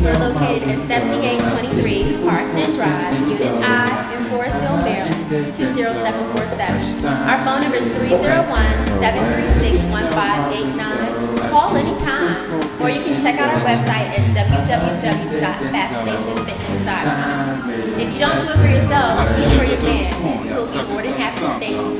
We're located at 7823 Parston Drive, Unit I, in Forestville, Maryland, 20747. Our phone number is 301-736-1589. Call anytime, or you can check out our website at www.fascinationfitness.com. If you don't do it for yourself, do it for your man. He'll be more than happy to thank you.